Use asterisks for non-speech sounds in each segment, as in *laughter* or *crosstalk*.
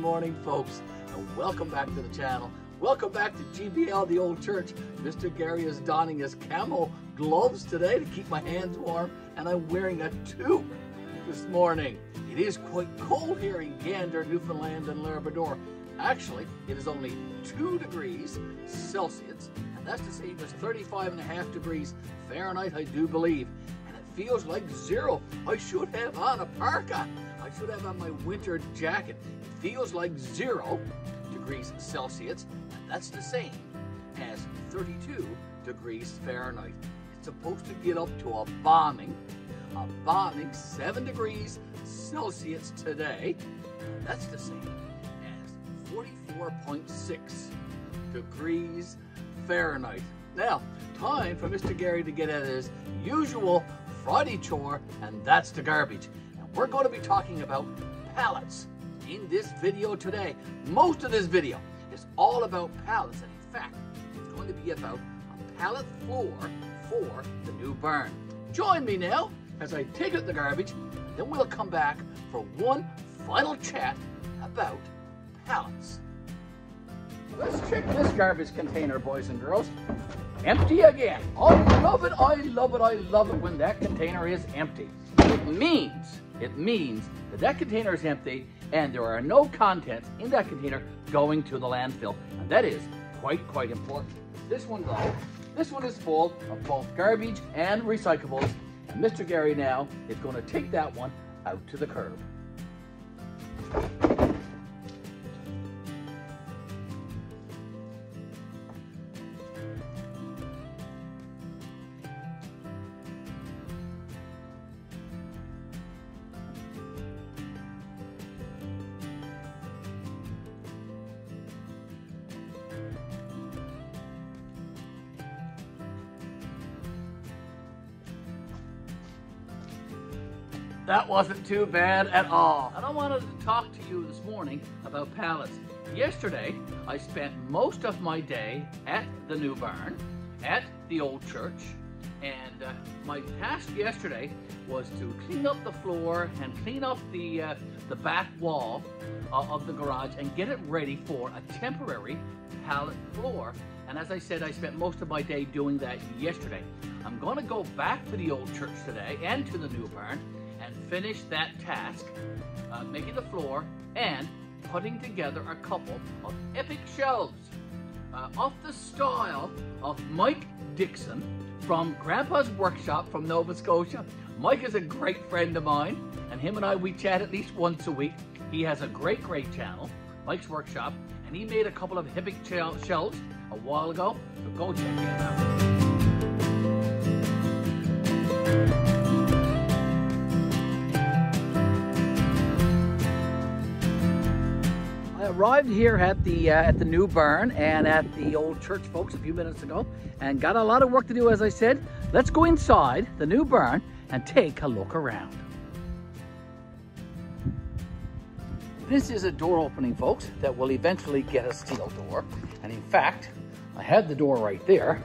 morning, folks, and welcome back to the channel. Welcome back to GBL, the old church. Mr. Garry is donning his camel gloves today to keep my hands warm, and I'm wearing a toque this morning. It is quite cold here in Gander, Newfoundland and Labrador. Actually, it is only two degrees Celsius, and that's to say it was 35 and a half degrees Fahrenheit, I do believe. And it feels like zero. I should have on a parka. I should have on my winter jacket. Feels like zero degrees Celsius, and that's the same as 32 degrees Fahrenheit. It's supposed to get up to a bombing, a bombing 7 degrees Celsius today. That's the same as 44.6 degrees Fahrenheit. Now, time for Mr. Garry to get at his usual Friday chore, and that's the garbage. And we're going to be talking about pallets in this video today. Most of this video is all about pallets, and in fact, it's going to be about a pallet floor for the new barn. Join me now as I take out the garbage, and then we'll come back for one final chat about pallets. Let's check this garbage container, boys and girls. Empty again. I love it, I love it, I love it when that container is empty. It means, it means that that container is empty and there are no contents in that container going to the landfill. And that is quite, quite important. This one though, this one is full of both garbage and recyclables. And Mr. Garry now is going to take that one out to the curb. That wasn't too bad at all. And I wanted to talk to you this morning about pallets. Yesterday, I spent most of my day at the new barn, at the old church, and uh, my task yesterday was to clean up the floor and clean up the, uh, the back wall uh, of the garage and get it ready for a temporary pallet floor. And as I said, I spent most of my day doing that yesterday. I'm going to go back to the old church today and to the new barn and finish that task, uh, making the floor and putting together a couple of epic shelves uh, the style of Mike Dickens from Grampie's Workshop from Nova Scotia. Mike is a great friend of mine, and him and I, we chat at least once a week. He has a great, great channel, Mike's Workshop, and he made a couple of epic shelves a while ago, so go check it out. Arrived here at the uh, at the new barn and at the old church, folks, a few minutes ago, and got a lot of work to do, as I said. Let's go inside the new barn and take a look around. This is a door opening, folks, that will eventually get a steel door. And in fact, I have the door right there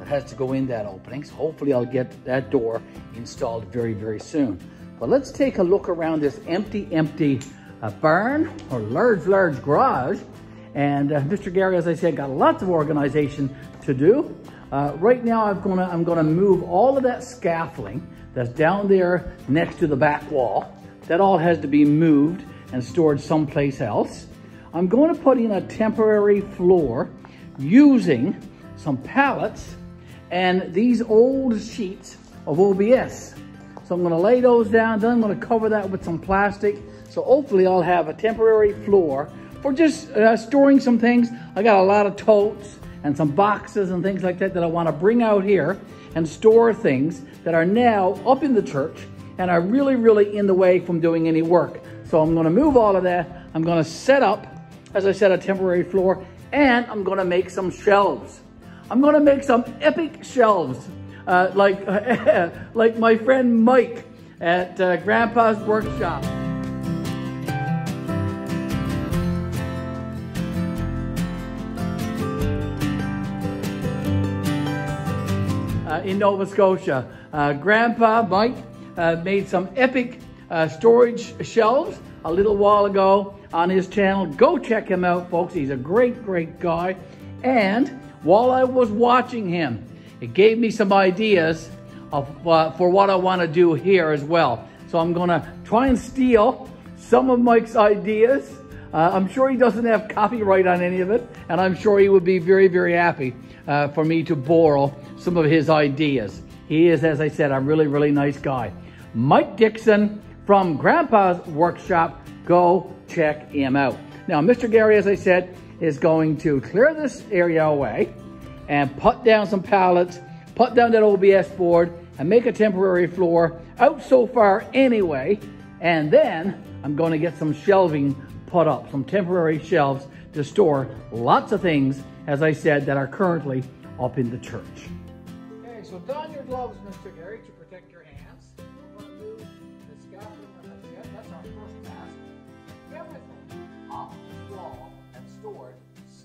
that has to go in that opening. So hopefully I'll get that door installed very, very soon. But let's take a look around this empty, empty uh, barn or large, large garage. And uh, Mr. Garry, as I said, got lots of organization to do. Uh, right now, I'm gonna, I'm gonna move all of that scaffolding that's down there next to the back wall. That all has to be moved and stored someplace else. I'm going to put in a temporary floor using some pallets and these old sheets of OBS. So I'm gonna lay those down, then I'm gonna cover that with some plastic. So hopefully I'll have a temporary floor for just uh, storing some things. I got a lot of totes and some boxes and things like that that I wanna bring out here and store things that are now up in the church and are really, really in the way from doing any work. So I'm gonna move all of that. I'm gonna set up, as I said, a temporary floor and I'm gonna make some shelves. I'm gonna make some epic shelves, uh, like, *laughs* like my friend Mike at uh, Grampie's Workshop. In Nova Scotia. Uh, Grandpa Mike uh, made some epic uh, storage shelves a little while ago on his channel. Go check him out, folks. He's a great, great guy. And while I was watching him, it gave me some ideas of, uh, for what I want to do here as well. So I'm going to try and steal some of Mike's ideas. Uh, I'm sure he doesn't have copyright on any of it, and I'm sure he would be very, very happy uh, for me to borrow some of his ideas. He is, as I said, a really, really nice guy. Mike Dickens from Grampie's Workshop. Go check him out. Now, Mr. Garry, as I said, is going to clear this area away and put down some pallets, put down that OBS board, and make a temporary floor out so far anyway. And then I'm going to get some shelving put up, some temporary shelves to store lots of things, as I said, that are currently up in the church. Okay, so don your gloves, Mr. Garry, to protect your hands. We're going to move the that's our first task. Everything off the wall and stored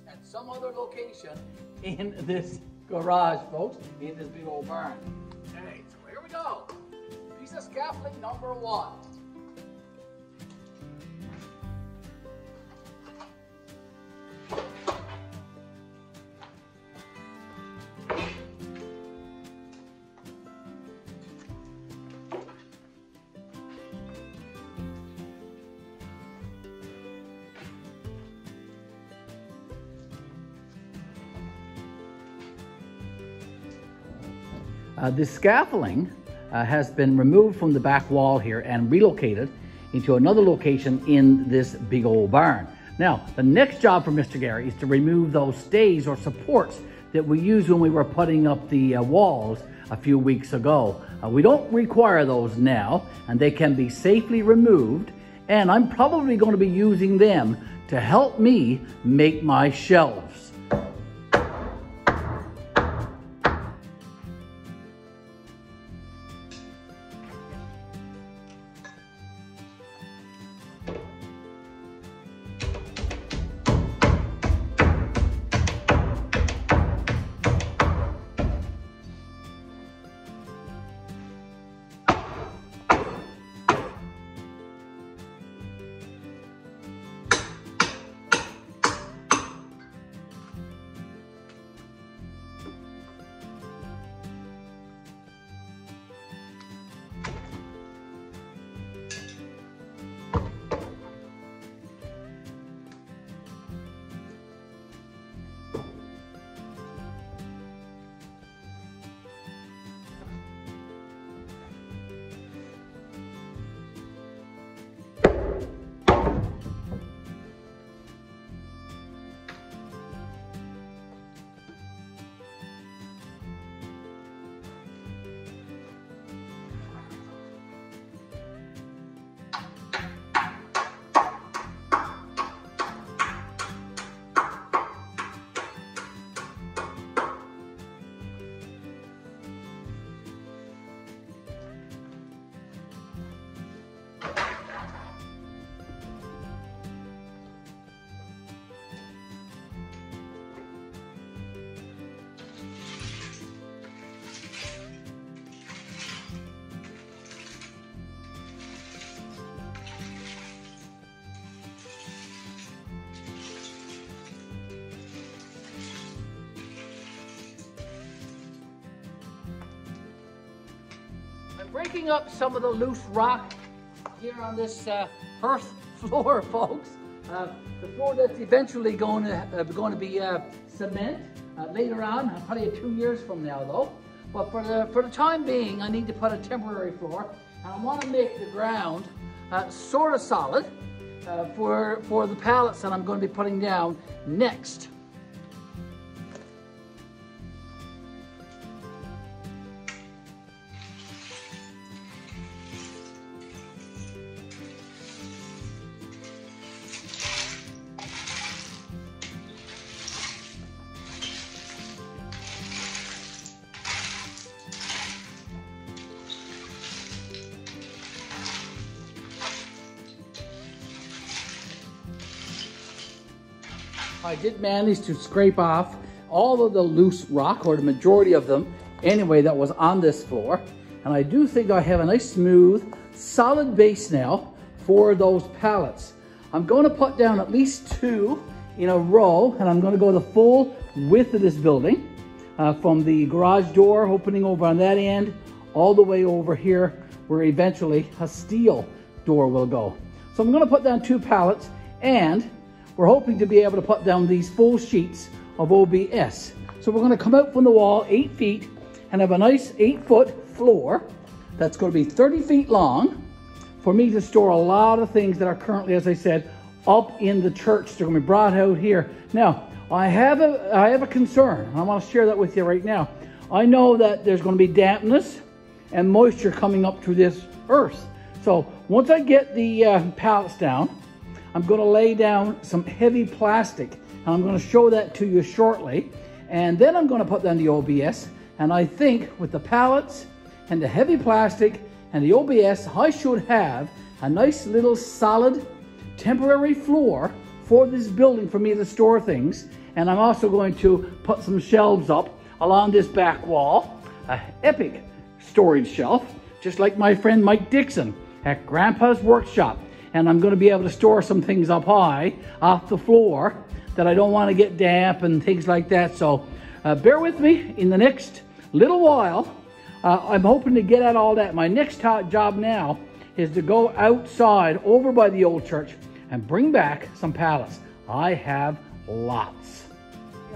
at some other location in this garage, folks, in this big old barn. Okay, so here we go. Piece of scaffolding number one. Uh, the scaffolding uh, has been removed from the back wall here and relocated into another location in this big old barn. Now, the next job for Mr. Garry is to remove those stays or supports that we used when we were putting up the uh, walls a few weeks ago. Uh, we don't require those now, and they can be safely removed, and I'm probably going to be using them to help me make my shelves. Breaking up some of the loose rock here on this uh, hearth *laughs* floor, folks. Uh, the floor that's eventually going to, uh, going to be uh, cement uh, later on, probably two years from now though. But for the, for the time being, I need to put a temporary floor. And I want to make the ground uh, sort of solid for, for the pallets that I'm going to be putting down next. I did manage to scrape off all of the loose rock, or the majority of them, anyway, that was on this floor. And I do think I have a nice smooth, solid base now for those pallets. I'm going to put down at least two in a row, and I'm going to go the full width of this building uh, from the garage door opening over on that end all the way over here where eventually a steel door will go. So I'm going to put down two pallets and we're hoping to be able to put down these full sheets of OBS. So we're going to come out from the wall eight feet and have a nice eight foot floor that's going to be 30 feet long for me to store a lot of things that are currently, as I said, up in the church. They're to be brought out here. Now, I have a, I have a concern. I want to share that with you right now. I know that there's going to be dampness and moisture coming up through this earth. So once I get the uh, pallets down, I'm going to lay down some heavy plastic. And I'm going to show that to you shortly. And then I'm going to put down the OBS. And I think with the pallets and the heavy plastic and the OBS, I should have a nice little solid temporary floor for this building for me to store things. And I'm also going to put some shelves up along this back wall. A epic storage shelf, just like my friend Mike Dickens at Grampie's Workshop. And I'm going to be able to store some things up high off the floor that I don't want to get damp and things like that. So uh, bear with me in the next little while. Uh, I'm hoping to get at all that. My next job now is to go outside over by the old church and bring back some pallets. I have lots.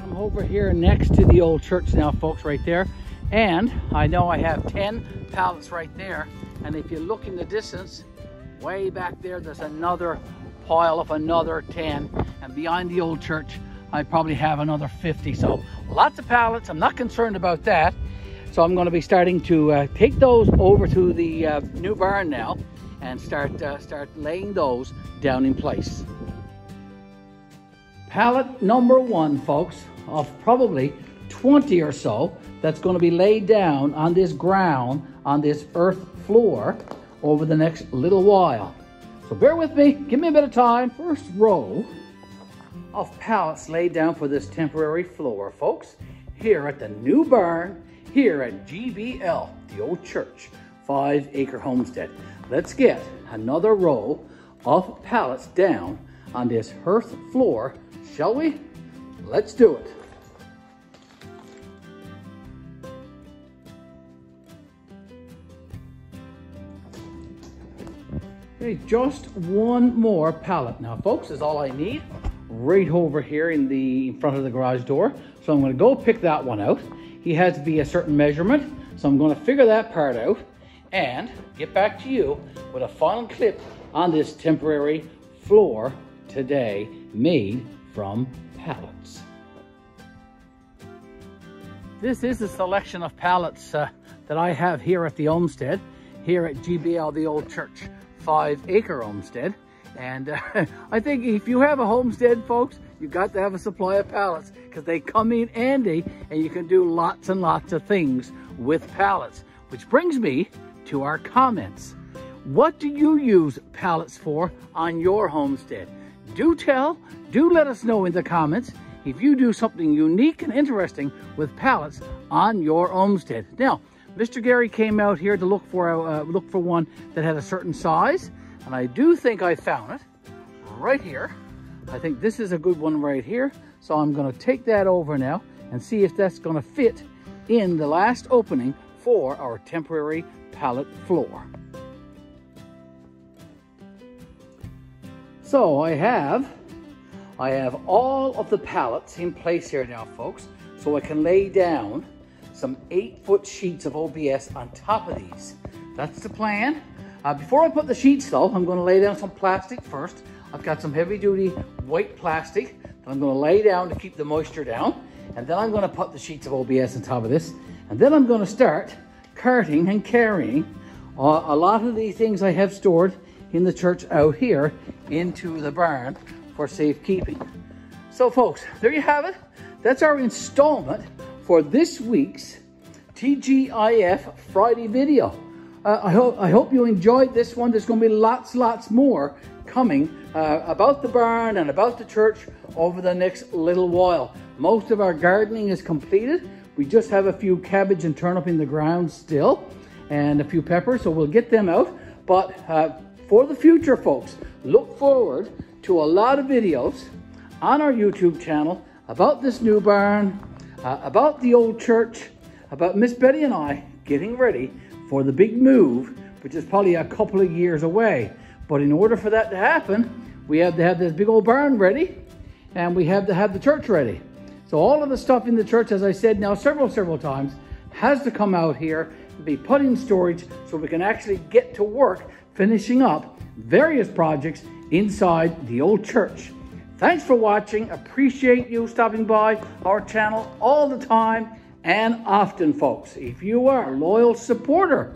I'm over here next to the old church now, folks, right there. And I know I have 10 pallets right there. And if you look in the distance, way back there, there's another pile of another 10. And behind the old church, I probably have another 50. So lots of pallets. I'm not concerned about that. So I'm going to be starting to uh, take those over to the uh, new barn now and start, uh, start laying those down in place. Pallet number one, folks, of probably 20 or so that's going to be laid down on this ground, on this earth floor over the next little while. So bear with me, give me a bit of time. First row of pallets laid down for this temporary floor, folks, here at the new barn, here at GBL, the old church, five acre homestead. Let's get another row of pallets down on this hearth floor, shall we? Let's do it. Okay, just one more pallet. Now, folks, is all I need right over here in the in front of the garage door. So I'm going to go pick that one out. He has to be a certain measurement. So I'm going to figure that part out and get back to you with a final clip on this temporary floor today made from pallets. This is a selection of pallets uh, that I have here at the homestead, here at GBL, the old church five acre homestead. And uh, *laughs* I think if you have a homestead, folks, you've got to have a supply of pallets because they come in handy and you can do lots and lots of things with pallets. Which brings me to our comments. What do you use pallets for on your homestead? Do tell, do let us know in the comments if you do something unique and interesting with pallets on your homestead. Now, Mr. Garry came out here to look for a, uh, look for one that had a certain size, and I do think I found it right here. I think this is a good one right here. So I'm gonna take that over now and see if that's gonna fit in the last opening for our temporary pallet floor. So I have, I have all of the pallets in place here now, folks, so I can lay down some eight foot sheets of OBS on top of these. That's the plan. Uh, before I put the sheets though, I'm gonna lay down some plastic first. I've got some heavy duty white plastic that I'm gonna lay down to keep the moisture down. And then I'm gonna put the sheets of OBS on top of this. And then I'm gonna start carting and carrying uh, a lot of the things I have stored in the church out here into the barn for safekeeping. So folks, there you have it. That's our installment for this week's TGIF Friday video. Uh, I, hope, I hope you enjoyed this one. There's going to be lots, lots more coming uh, about the barn and about the church over the next little while. Most of our gardening is completed. We just have a few cabbage and turnip in the ground still and a few peppers, so we'll get them out. But uh, for the future, folks, look forward to a lot of videos on our YouTube channel about this new barn, uh, about the old church, about Miss Betty and I getting ready for the big move, which is probably a couple of years away. But in order for that to happen, we have to have this big old barn ready and we have to have the church ready. So all of the stuff in the church, as I said now several, several times, has to come out here and be put in storage so we can actually get to work finishing up various projects inside the old church. Thanks for watching. Appreciate you stopping by our channel all the time and often, folks. If you are a loyal supporter,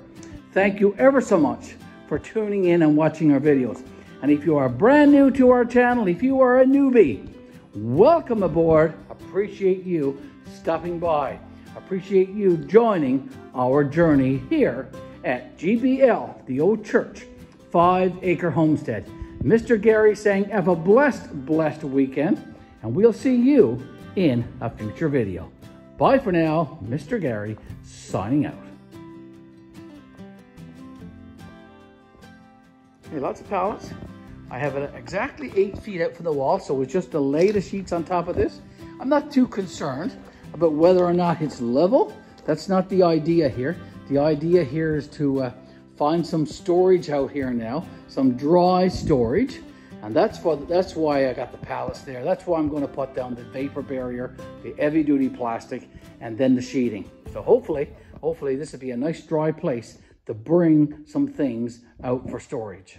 thank you ever so much for tuning in and watching our videos. And if you are brand new to our channel, if you are a newbie, welcome aboard. Appreciate you stopping by. Appreciate you joining our journey here at GBL, the old church, five acre homestead. Mr. Garry saying, have a blessed, blessed weekend, and we'll see you in a future video. Bye for now, Mr. Garry signing out. Hey, lots of pallets. I have it exactly eight feet out from the wall, so it's just to lay the sheets on top of this. I'm not too concerned about whether or not it's level. That's not the idea here. The idea here is to uh, find some storage out here now, some dry storage. And that's for that's why I got the pallets there. That's why I'm going to put down the vapor barrier, the heavy duty plastic, and then the sheeting. So hopefully, hopefully this will be a nice dry place to bring some things out for storage.